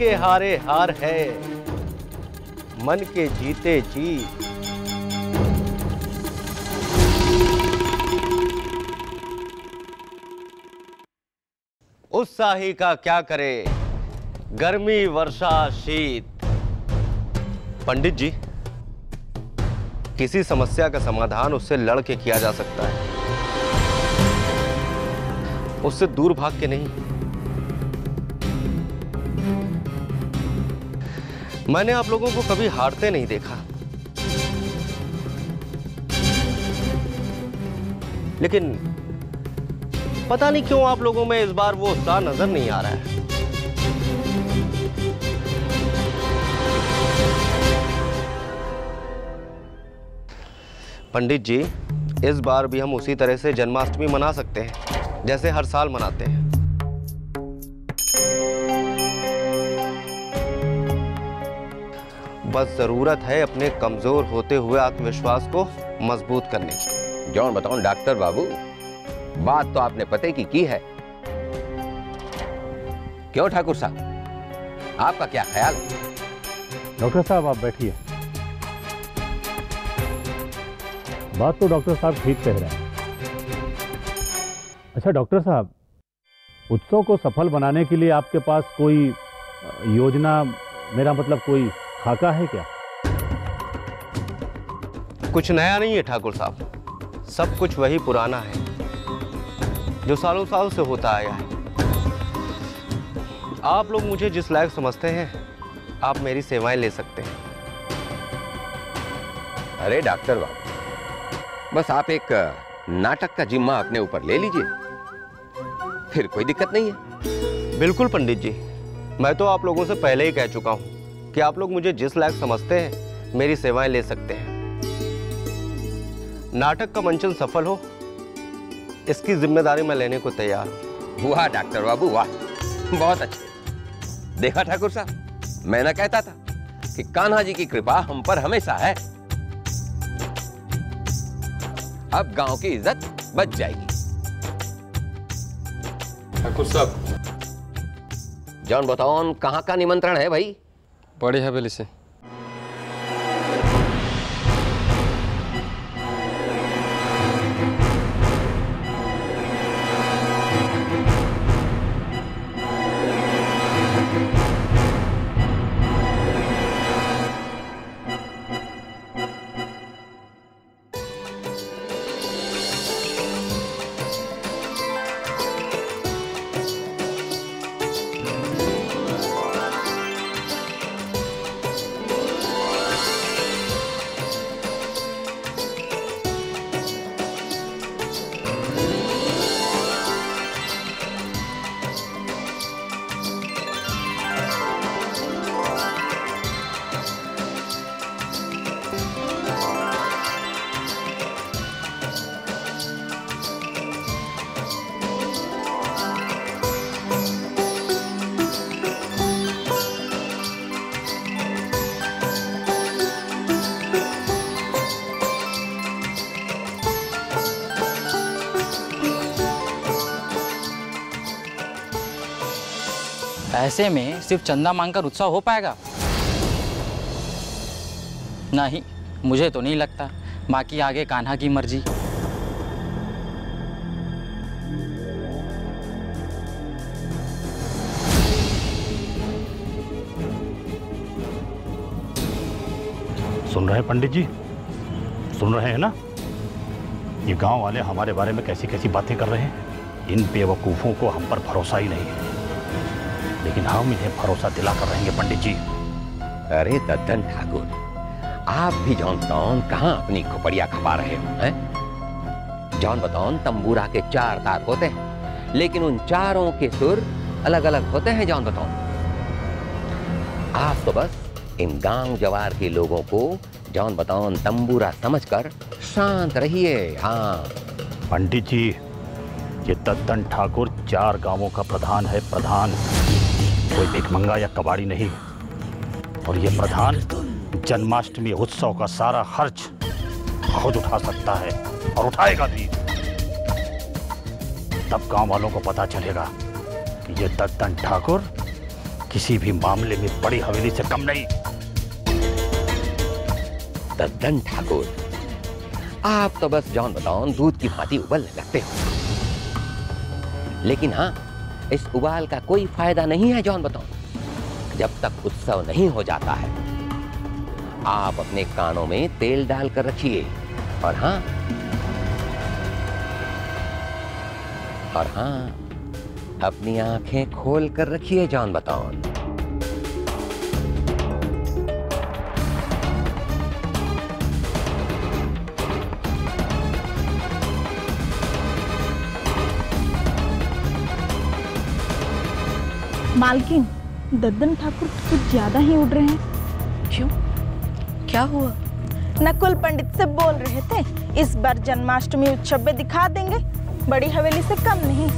के हारे हार है। मन के जीते जीत उत्साही का क्या करे? गर्मी, वर्षा, शीत। पंडित जी, किसी समस्या का समाधान उससे लड़ के किया जा सकता है। उससे दूर भाग के नहीं। मैंने आप लोगों को कभी हारते नहीं देखा। लेकिन पता नहीं क्यों आप लोगों में इस बार वो उत्साह नज़र नहीं आ रहा है। पंडित जी, इस बार भी हम उसी तरह से जन्माष्टमी मना सकते हैं, जैसे हर साल मनाते हैं। बस ज़रूरत है अपने कमज़ोर होते हुए आत्मविश्वास को मज़बूत करने की। जौन बताओ डॉक्टर बाबू बात तो आपने पते की की है? क्यों ठाकुर साहब? आपका क्या ख्याल है? डॉक्टर साहब आप बैठिए। बात तो डॉक्टर साहब ठीक कह रहे हैं। अच्छा डॉक्टर साहब उत्सव को सफल बनाने के लिए आपके पास कोई योजना मेरा मतलब कोई खाका है क्या? कुछ नया नहीं है ठाकुर साहब। सब कुछ वही पुराना है जो सालों साल से होता आया है। आप लोग मुझे जिस लायक समझते हैं आप मेरी सेवाएँ ले सकते हैं। अरे डॉक्टर बाबू बस आप एक नाटक का जिम्मा अपने ऊपर ले लीजिए। फिर कोई दिक्कत नहीं है। बिल्कुल पंडित जी मैं तो आप लोगों से पहले ही कह चुका हूँ। कि आप लोग मुझे जिस लायक समझते हैं मेरी सेवाएँ ले सकते हैं। नाटक का मंचन सफल हो इसकी ज़िम्मेदारी मैं लेने को तैयार हूँ। वाह डॉक्टर बाबू वाह। बहुत अच्छे। देखा ठाकुर साहब मैं ना कहता था कि कान्हा जी की कृपा हम पर हमेशा है। अब गाँव की इज़्ज़त बच जाएगी। ठाकुर साहब। जॉन बताओ कहाँ का निमंत्रण है भाई? बड़ी हवेली से। ऐसे में सिर्फ़ चंदा मांगकर उत्सव हो पाएगा? नहीं, मुझे तो नहीं लगता। बाकी आगे कान्हा की मर्ज़ी। सुन रहे हैं पंडित जी? सुन रहे हैं ना? ये गाँव वाले हमारे बारे में कैसी कैसी बातें कर रहे हैं? इन बेवकूफ़ों को हम पर भरोसा ही नहीं है। लेकिन हम इन्हें भरोसा दिलाकर रहेंगे पंडित जी। अरे दद्दन ठाकुर आप भी जॉन बताओ कहाँ अपनी खोपड़िया खपा रहे हो हैं? जॉन बताओ तंबूरा के चार तार होते हैं लेकिन उन चारों के सुर अलग अलग होते हैं जॉन बताओ आप तो बस इन गाँव जवार के लोगों को जॉन बताओ तंबूरा समझकर शांत रहिए हाँ। पंडित जी ये दद्दन ठाकुर चार गाँवों का प्रधान है प्रधान। कोई भिखमंगा या कबाड़ी नहीं और ये प्रधान जन्माष्टमी उत्सव का सारा खर्च खुद उठा सकता है और उठाएगा भी। तब गाँव वालों को पता चलेगा कि ये दद्दन ठाकुर किसी भी मामले में बड़ी हवेली से कम नहीं। दद्दन ठाकुर, आप तो बस जॉन बताओ दूध की भांति उबलने लगते हो। लेकिन हाँ इस उबाल का कोई फ़ायदा नहीं है, जॉन बताओ। जब तक उत्सव नहीं हो जाता है, आप अपने कानों में तेल डालकर रखिए। और हाँ और हाँ, अपनी आँखें खोल कर रखिए, जॉन बताओ। मालकिन दद्दन ठाकुर कुछ ज़्यादा ही उड़ रहे हैं। क्यों? क्या हुआ? नकुल पंडित से बोल रहे थे इस बार जन्माष्टमी उत्सव में दिखा देंगे बड़ी हवेली से कम नहीं।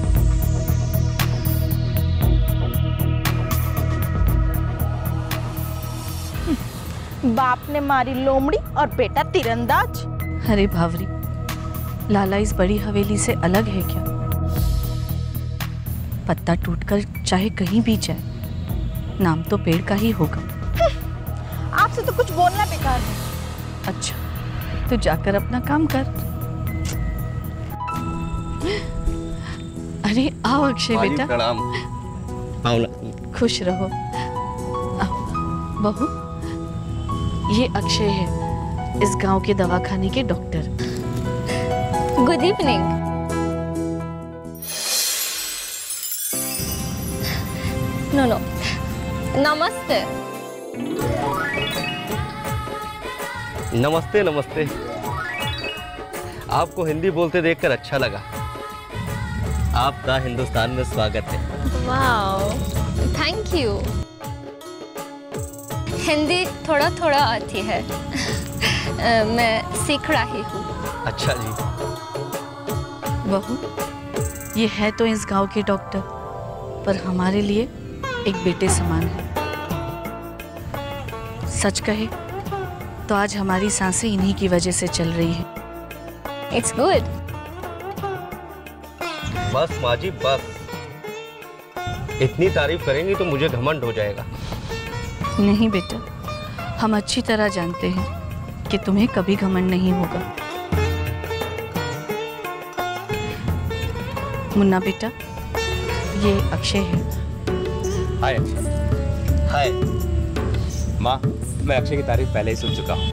बाप ने मारी लोमड़ी और बेटा तीरंदाज। अरे भावरी लाला इस बड़ी हवेली से अलग है क्या? पत्ता टूटकर चाहे कहीं भी जाए नाम तो पेड़ का ही होगा। आपसे तो कुछ बोलना बेकार है। अच्छा तो जाकर अपना काम कर। अरे आओ अक्षय बेटा। प्रणाम खुश रहो। बहू ये अक्षय है इस गाँव के दवाखाने के doctor. Good evening no no नमस्ते नमस्ते नमस्ते. आपको हिंदी बोलते देखकर अच्छा लगा. आपका हिंदुस्तान में स्वागत है. वाओ थैंक यू हिंदी थोड़ा थोड़ा आती है. मैं सीख रही हूँ. अच्छा जी. बहू ये है तो इस गाँव के डॉक्टर पर हमारे लिए एक बेटे समान है। सच कहे तो आज हमारी साँसें इन्हीं की वजह से चल रही है। इट्स गुड बस माँ जी बस। इतनी तारीफ़ करेंगी तो मुझे घमंड हो जाएगा। नहीं बेटा हम अच्छी तरह जानते हैं कि तुम्हें कभी घमंड नहीं होगा। मुन्ना बेटा ये अक्षय है। हाय। अक्षय हाय। माँ मैं अक्षय की तारीफ़ पहले ही सुन चुका हूँ।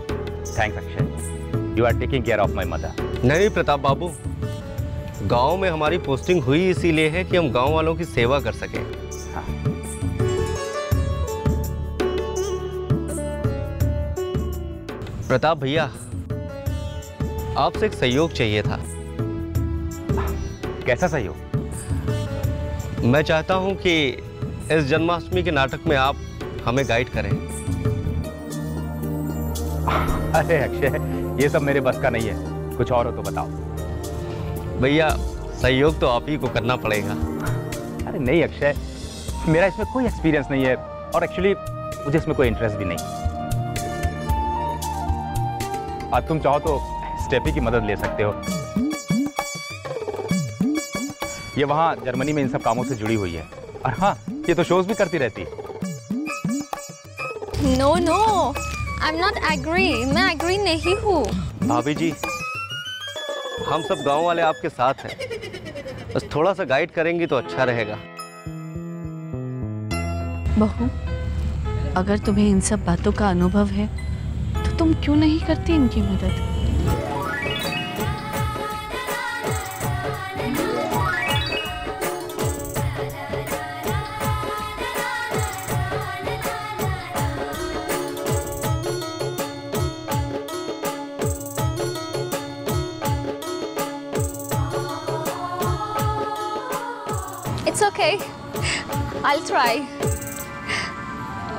Thanks Akshay. You are taking care of my mother नहीं नहीं प्रताप बाबू गाँव में हमारी पोस्टिंग हुई इसीलिए है कि हम गाँव वालों की सेवा कर सकें। हाँ। प्रताप भैया आपसे एक सहयोग चाहिए था। कैसा सहयोग? मैं चाहता हूँ कि इस जन्माष्टमी के नाटक में आप हमें गाइड करें। अरे अक्षय ये सब मेरे बस का नहीं है। कुछ और हो तो बताओ। भैया सहयोग तो आप ही को करना पड़ेगा। अरे नहीं अक्षय मेरा इसमें कोई एक्सपीरियंस नहीं है और एक्चुअली मुझे इसमें कोई इंटरेस्ट भी नहीं। और तुम चाहो तो स्टेफी की मदद ले सकते हो। ये वहाँ जर्मनी में इन सब कामों से जुड़ी हुई है। और हाँ ये तो शोज़ भी करती रहती। है no no I am not agree मैं एग्री नहीं हूँ। भाभी जी हम सब गाँव वाले आपके साथ हैं। बस थोड़ा सा गाइड करेंगी तो अच्छा रहेगा। बहू अगर तुम्हें इन सब बातों का अनुभव है तो तुम क्यों नहीं करती इनकी मदद? आई try.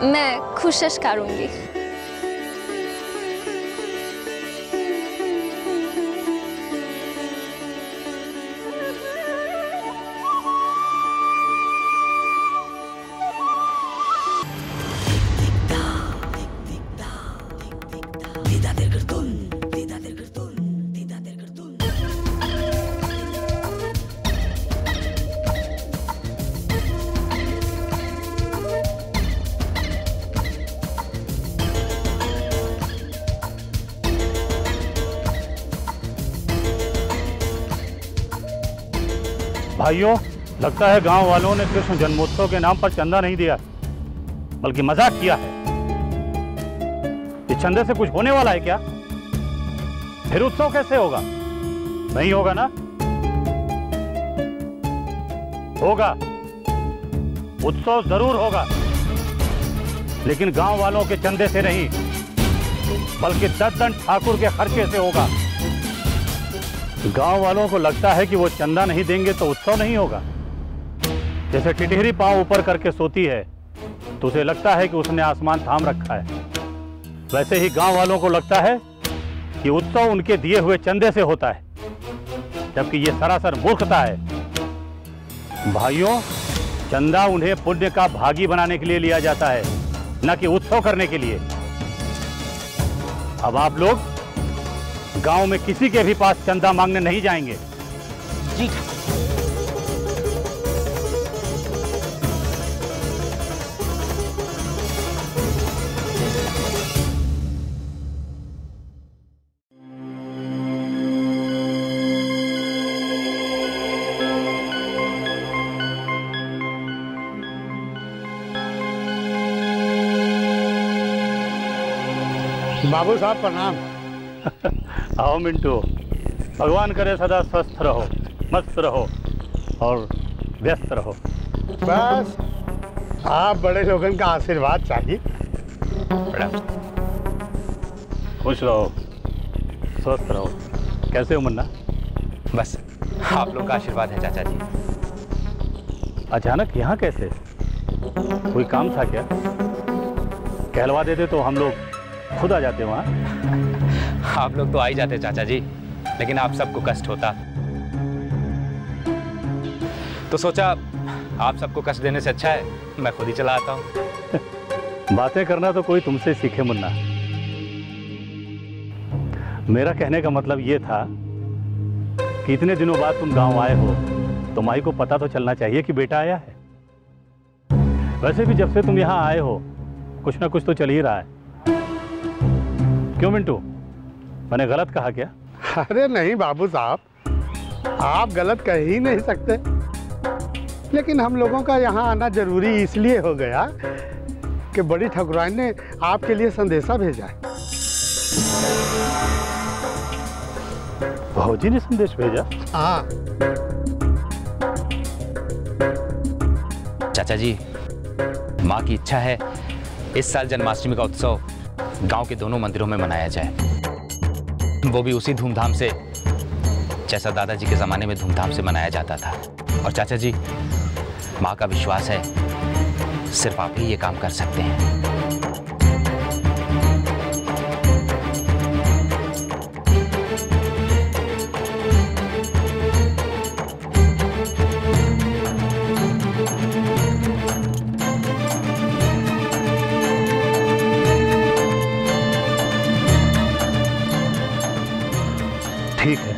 मैं कोशिश करूँगी भाइयों, लगता है गाँव वालों ने कृष्ण जन्मोत्सव के नाम पर चंदा नहीं दिया, बल्कि मज़ाक किया है। इस चंदे से कुछ होने वाला है क्या? फिर उत्सव कैसे होगा? नहीं होगा ना? होगा। उत्सव ज़रूर होगा। लेकिन गाँव वालों के चंदे से नहीं, बल्कि दत्तन ठाकुर के खर्चे से होगा। गाँव वालों को लगता है कि वो चंदा नहीं देंगे तो उत्सव नहीं होगा। जैसे टिटहरी पाँव ऊपर करके सोती है तो उसे लगता है कि उसने आसमान थाम रखा है। वैसे ही गाँव वालों को लगता है कि उत्सव उनके दिए हुए चंदे से होता है, जबकि ये सरासर मूर्खता है। भाइयों, चंदा उन्हें पुण्य का भागी बनाने के लिए लिया जाता है, न कि उत्सव करने के लिए। अब आप लोग गाँव में किसी के भी पास चंदा मांगने नहीं जाएँगे। जी। बाबू साहब प्रणाम। आओ मिंटू। भगवान करे सदा स्वस्थ रहो मस्त रहो और व्यस्त रहो। बस। आप बड़े लोगों का आशीर्वाद चाहिए। खुश रहो स्वस्थ रहो। कैसे हो मुन्ना? बस आप लोग का आशीर्वाद है चाचा जी। अचानक यहाँ कैसे? कोई काम था क्या? कहलवा देते तो हम लोग खुद आ जाते वहाँ। आप लोग तो आ ही जाते चाचा जी, लेकिन आप सबको कष्ट होता। तो सोचा, आप सबको कष्ट देने से अच्छा है, मैं खुद ही चला आता हूँ। बातें करना तो कोई तुमसे सीखे मुन्ना। मेरा कहने का मतलब ये था कि इतने दिनों बाद तुम गाँव आए हो तो माई को पता तो चलना चाहिए कि बेटा आया है। वैसे भी जब से तुम यहाँ आए हो, कुछ ना कुछ तो चल ही रहा है। क्यों मिंटू? मैंने गलत कहा क्या? अरे नहीं बाबू साहब आप गलत कह ही नहीं सकते। लेकिन हम लोगों का यहाँ आना ज़रूरी इसलिए हो गया कि बड़ी ठकुराइन ने आपके लिए संदेशा भेजा है। भौजी ने संदेश भेजा? हाँ। चाचा जी माँ की इच्छा है इस साल जन्माष्टमी का उत्सव गाँव के दोनों मंदिरों में मनाया जाए। वो भी उसी धूमधाम से, जैसा दादाजी के ज़माने में धूमधाम से मनाया जाता था। और चाचा जी, माँ का विश्वास है, सिर्फ़ आप ही ये काम कर सकते हैं। ठीक है।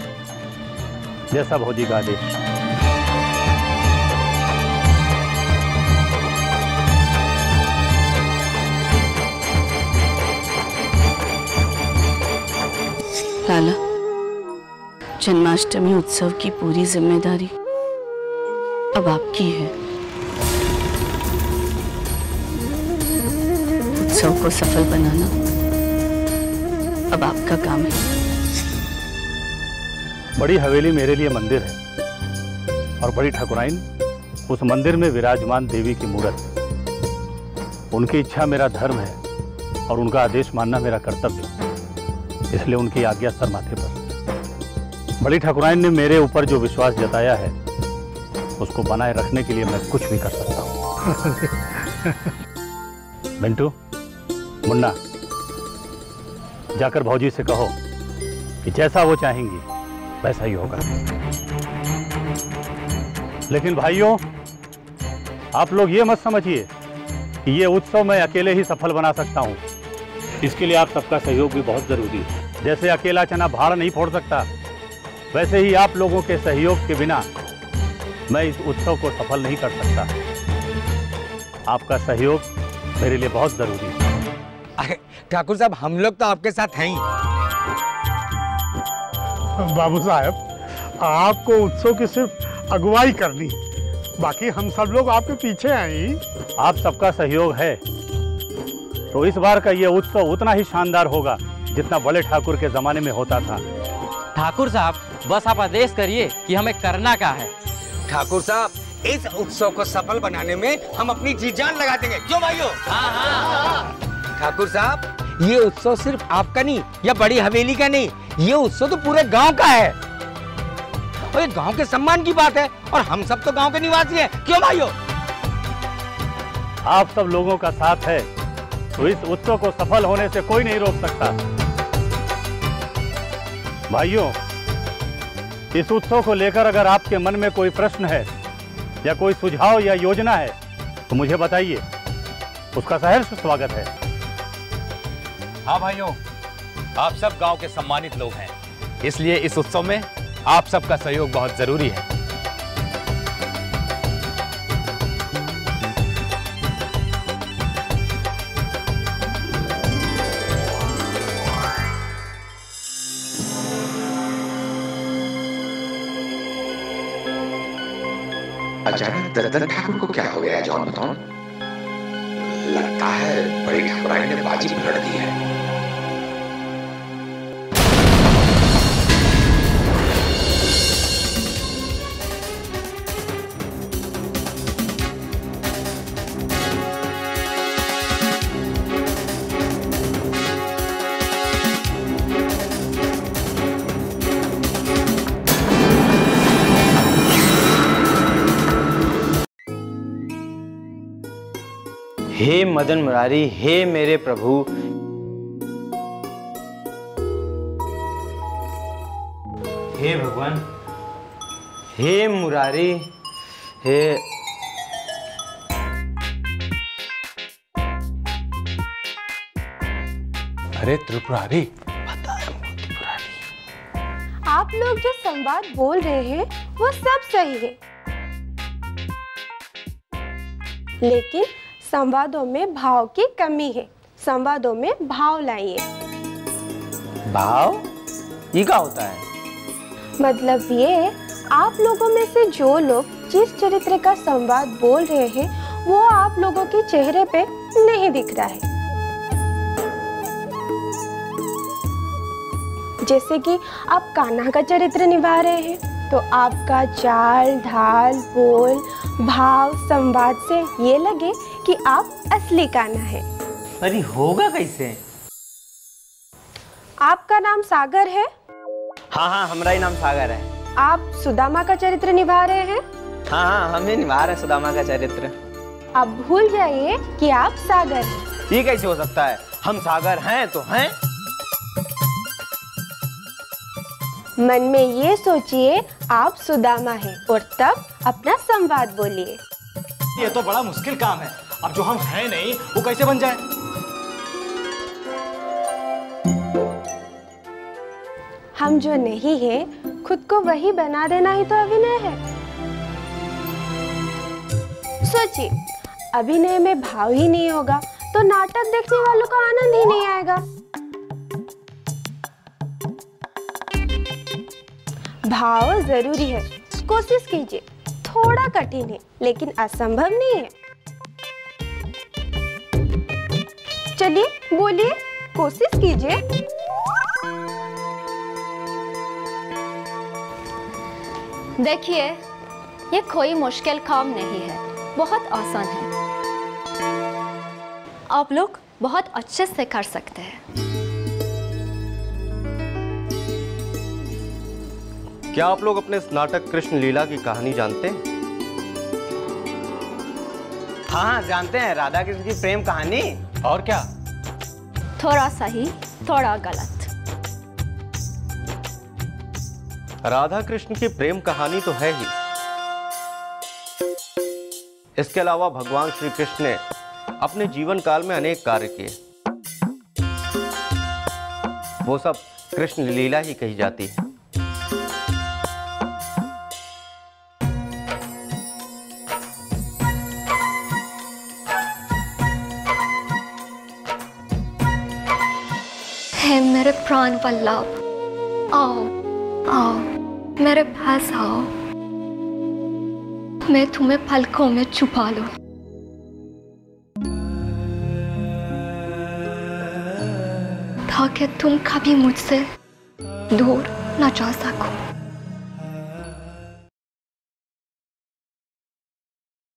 जैसा भौजी का आदेश। लाला, जन्माष्टमी उत्सव की पूरी ज़िम्मेदारी अब आपकी है। उत्सव को सफल बनाना अब आपका काम है। बड़ी हवेली मेरे लिए मंदिर है। और बड़ी ठाकुराइन, उस मंदिर में विराजमान देवी की मूर्त उनकी इच्छा मेरा धर्म है और उनका आदेश मानना मेरा कर्तव्य है। इसलिए उनकी आज्ञा सर माथे पर। बड़ी ठाकुराइन ने मेरे ऊपर जो विश्वास जताया है, उसको बनाए रखने के लिए मैं कुछ भी कर सकता हूँ। मिंटू, मुन्ना, जाकर भौजी से कहो कि जैसा वो चाहेंगी वैसा ही होगा। लेकिन भाइयों, आप लोग ये मत समझिए कि ये उत्सव मैं अकेले ही सफल बना सकता हूँ। इसके लिए आप सबका सहयोग भी बहुत ज़रूरी है। जैसे अकेला चना भाड़ नहीं फोड़ सकता, वैसे ही आप लोगों के सहयोग के बिना मैं इस उत्सव को सफल नहीं कर सकता। आपका सहयोग मेरे लिए बहुत ज़रूरी है। ठाकुर साहब, हम लोग तो आपके साथ हैं ही। बाबू साहब आपको उत्सव की सिर्फ़ अगुवाई करनी है। बाकी हम सब लोग आपके पीछे हैं आप सबका सहयोग है। तो इस बार का ये उत्सव उतना ही शानदार होगा जितना बड़े ठाकुर के जमाने में होता था। ठाकुर साहब बस आप आदेश करिए कि हमें करना क्या है। ठाकुर साहब इस उत्सव को सफल बनाने में हम अपनी जी जान लगा देंगे। क्यों भाइयों? ठाकुर साहब ये उत्सव सिर्फ़ आपका नहीं, या बड़ी हवेली का नहीं, ये उत्सव तो पूरे गाँव का है। और ये गाँव के सम्मान की बात है, और हम सब तो गाँव के निवासी हैं। क्यों भाइयों? आप सब लोगों का साथ है तो इस उत्सव को सफल होने से कोई नहीं रोक सकता। भाइयों, इस उत्सव को लेकर अगर आपके मन में कोई प्रश्न है, या कोई सुझाव या योजना है तो मुझे बताइए। उसका सहर्ष स्वागत है। हाँ भाइयों, आप सब गाँव के सम्मानित लोग हैं। इसलिए इस उत्सव में आप सबका सहयोग बहुत ज़रूरी है। अचानक ददन ठाकुर को क्या हो गया जॉन बताओ। लगता है बड़ी ठाकुरानी ने बाजी पकड़ दी है। हे मदन मुरारी हे मेरे प्रभु। हे भगवान। हे मुरारी हे अरे त्रिपुरारी। आप लोग जो संवाद बोल रहे हैं वो सब सही है। लेकिन संवादों में भाव की कमी है। संवादों में भाव लाइए। भाव? ये क्या होता है? मतलब ये आप लोगों में से जो लोग जिस चरित्र का संवाद बोल रहे हैं वो आप लोगों के चेहरे पे नहीं दिख रहा है। जैसे कि आप कान्हा का चरित्र निभा रहे हैं तो आपका चाल ढाल बोल भाव संवाद से ये लगे कि आप असली कान्हा है। अरे होगा कैसे? आपका नाम सागर है? हाँ हाँ हमारा ही नाम सागर है। आप सुदामा का चरित्र निभा रहे हैं? हाँ हाँ हम ही निभा रहे हैं सुदामा का चरित्र। आप भूल जाइए कि आप सागर हैं। ये कैसे हो सकता है? हम सागर हैं तो हैं। मन में ये सोचिए आप सुदामा हैं और तब अपना संवाद बोलिए। ये तो बड़ा मुश्किल काम है। अब जो हम हैं नहीं, वो कैसे बन जाए? हम जो नहीं है, खुद को वही बना देना ही तो अभिनय है। सोचिए, अभिनय में भाव ही नहीं होगा तो नाटक देखने वालों को आनंद ही नहीं आएगा। भाव ज़रूरी है। कोशिश कीजिए, थोड़ा कठिन है, लेकिन असंभव नहीं है। चलिए बोलिए कोशिश कीजिए। देखिए ये कोई मुश्किल काम नहीं है बहुत आसान है। आप लोग बहुत अच्छे से कर सकते हैं। क्या आप लोग अपने इस नाटक कृष्ण लीला की कहानी जानते हैं? हाँ हाँ जानते हैं राधा कृष्ण की प्रेम कहानी। और क्या? थोड़ा सही थोड़ा गलत। राधा कृष्ण की प्रेम कहानी तो है ही। इसके अलावा भगवान श्री कृष्ण ने अपने जीवन काल में अनेक कार्य किए। वो सब कृष्ण लीला ही कही जाती है। प्राण पल्लव आओ आओ, मेरे पास आओ। मैं तुम्हें पलकों में छुपा लूँ। ताकि तुम कभी मुझसे दूर न जा सको।